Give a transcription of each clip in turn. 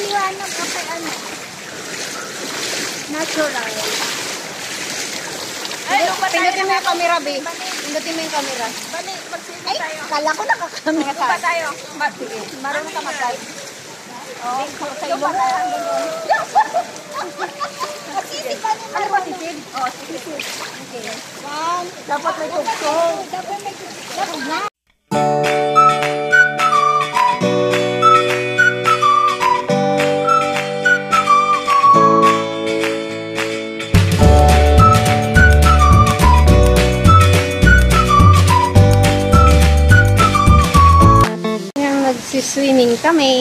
maliwanag kapag ano. Natural. Ay. Pindutin mo yung camera, be. Pindutin mo yung camera. Bali, magsisi Ay, tayo. kala ko nakakamera. Lupa tayo. Marunong ka mag-type. Oh, Sa ilong. Ano ba sisid? Oh, sisid. Okay. One. Dapat may tugtog. Dapat may tugtog nagsiswimming kami.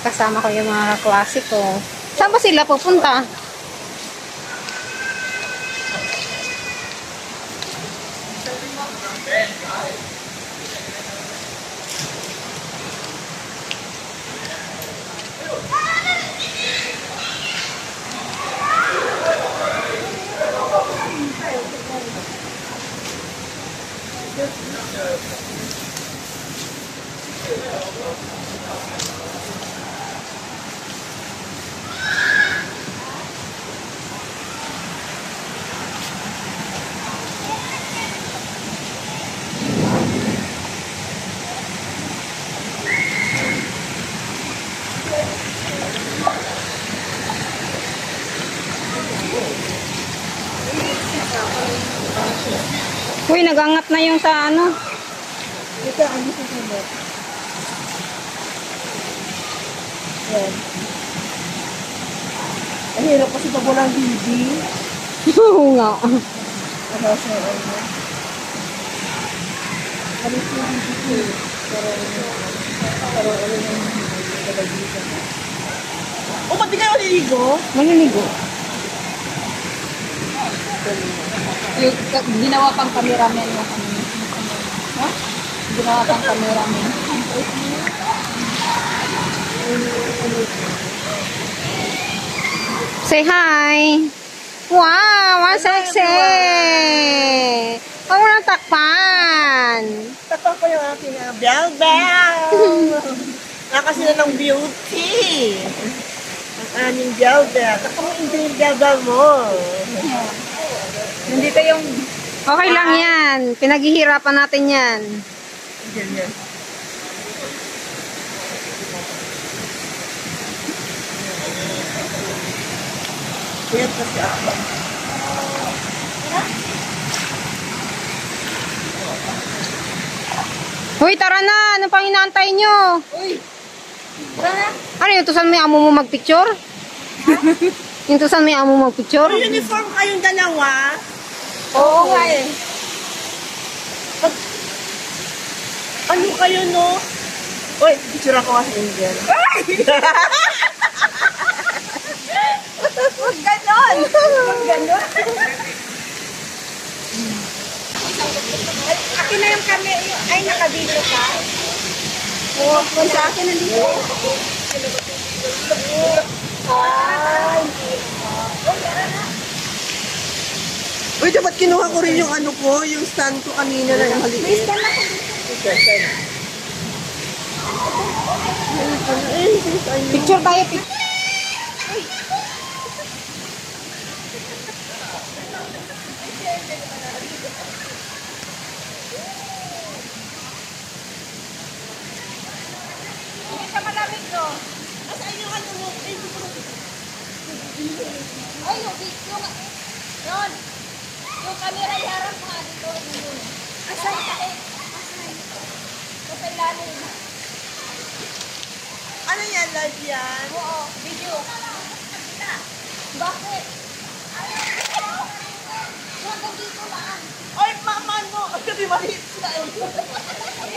Kasama ko yung mga klase ko. Saan ba sila pupunta? Uy, nagangat na yung sa ano. Ito ang susunod. Yan. Ang hirap kasi pag walang bibi. Oo nga. Ano sa ano. Alis yung bibi ko eh. Pero, pero ano yung bibi ko Oh, ba't di kayo niligo? Maniligo. Ginawa pang cameraman yung ano. Ha? Ginawa pang cameraman. Say hi! Wow! Ang sexy! Huwag mo nang takpan! Tapos ko yung aking uh, bell bell. Nakasi na ng beauty. Ang aming bell bell. Tapos mo hindi yung bell bell mo. Nandito yung Okay lang yan. Pinaghihirapan natin yan. Ganyan. Kaya kasi ako. Hoy, tara na! Ano pang inaantay nyo? Uy! Ano yung tusan mo yung amo mo magpicture? yung tusan mo yung amo mo magpicture? Uniform kayong dalawa. Oo nga eh. Ano kayo, no? Uy, picture ako kasi Angel. Huwag ganon. Huwag ganon. Akin na yung camera. Ay, nakabidyo ka. Oo, kung sa akin nandito. Ay. Uy, dapat kinuha ko rin yung ano ko, yung stand ko kanina na yung maliit. Picture tayo, picture. Hindi siya malamig to. Asan yung. Yun. Yung camera iharap mo nga dito. Yun. Asan eh? Asan? Sa ilalim. Ano yan, live yan? Oo, video. Bakit? Huwag kang dito lang. Ay, mama, no! Kasi maliit siya eh. Ang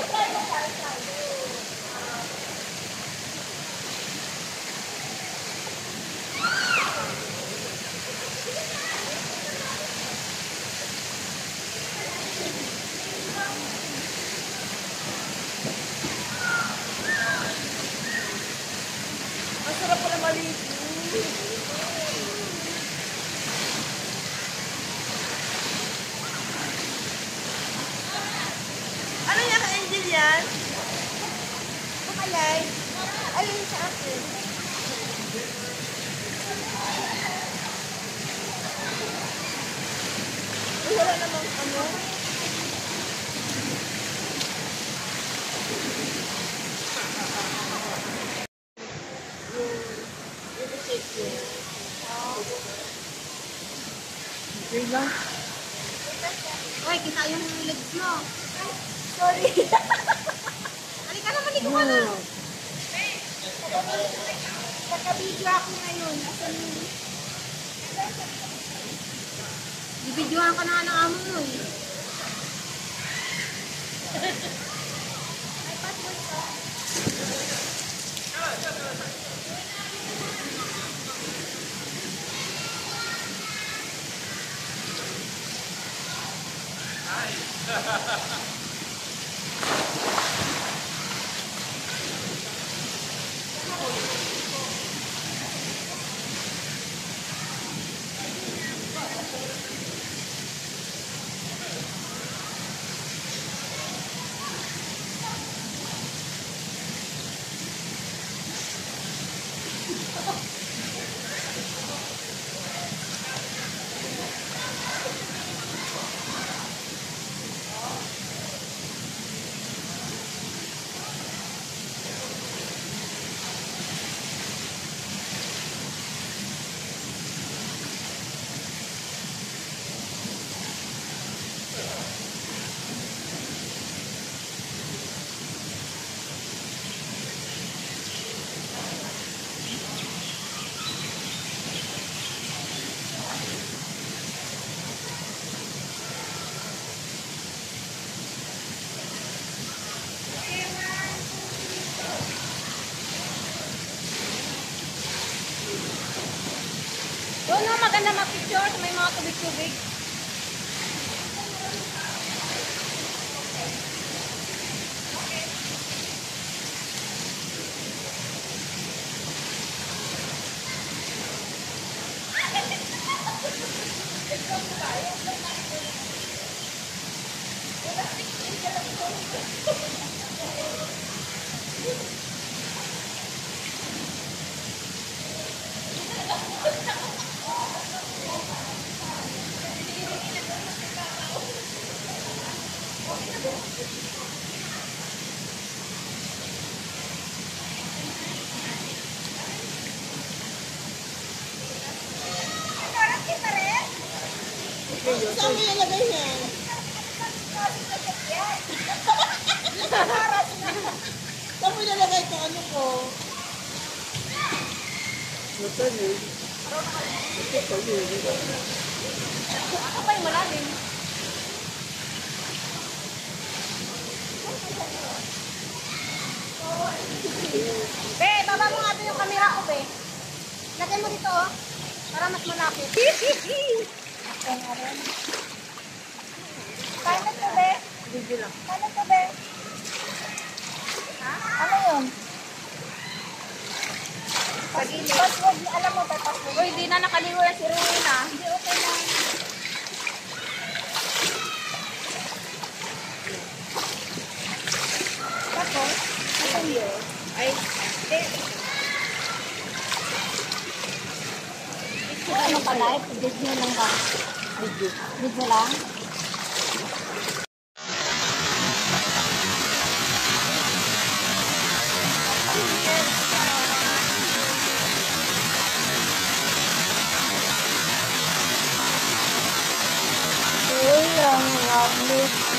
kulay. Alin sa akin? Wala namang ano. Wait lang. Ay, kita yung legs mo. Sorry. Ikaw ka ako ngayon. Asan Bibidyohan ka na nga ng amo mo eh. Doon na maganda mag-picture. May mga tubig-tubig. Saan mo ilalagay yan? Saan mo ilalagay ito? Ano ko? Nasaan yun? Ito yun. Ako pa yung malalim. Be, baba mo nga yung camera ko, be. Lagay mo dito, oh. Para mas malapit. Kaya na to, be? Video lang. To, be? Ano yun? Password, alam mo ba password? Uy, di na nakaliwa si Rowena. Hindi, okay lang. Tapos, Ano yun? Ay, eh, ka live? Video lang ba? video. Video lang? Uy, ang lovely.